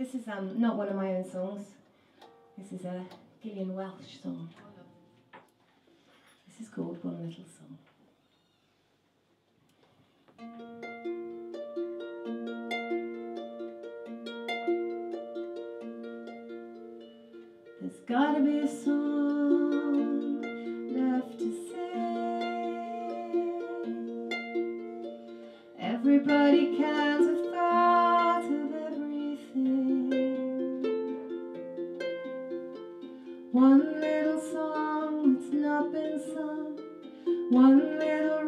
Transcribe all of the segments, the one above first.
This is um, not one of my own songs. This is a Gillian Welch song. This is called One Little Song. There's gotta be a song left to sing. Everybody counts little song that's not been sung, one little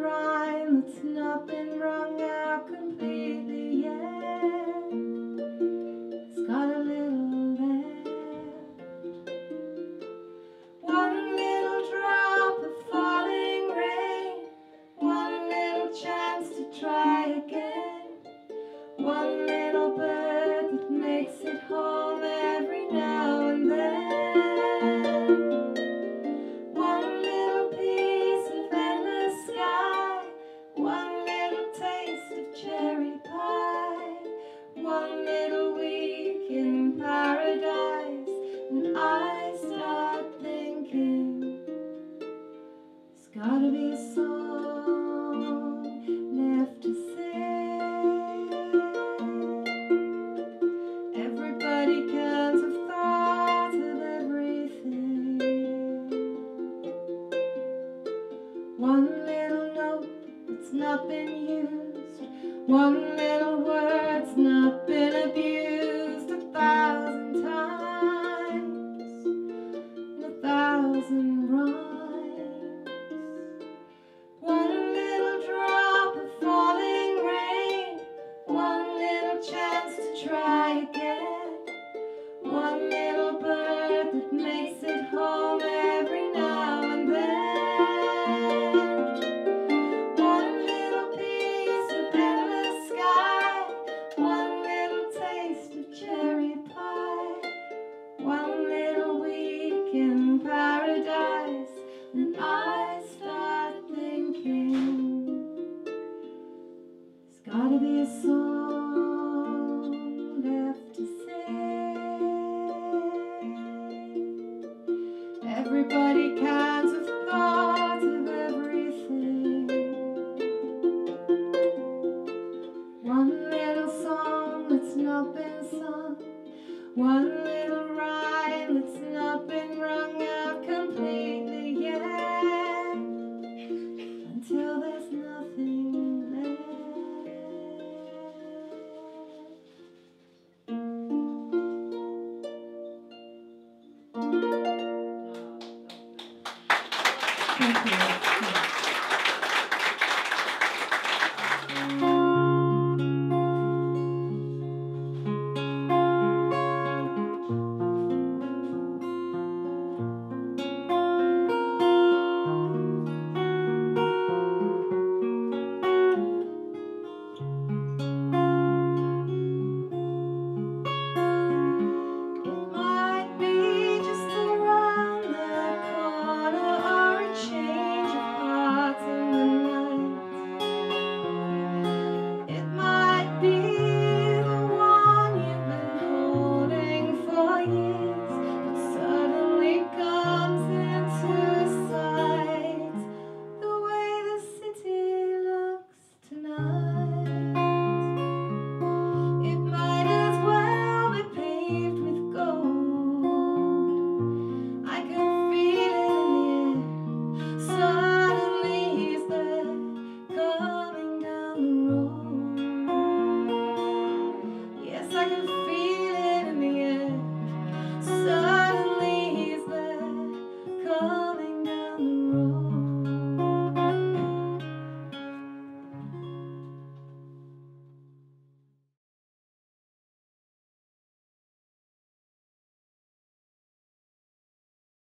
One little note that's not been used, one little word Thank you.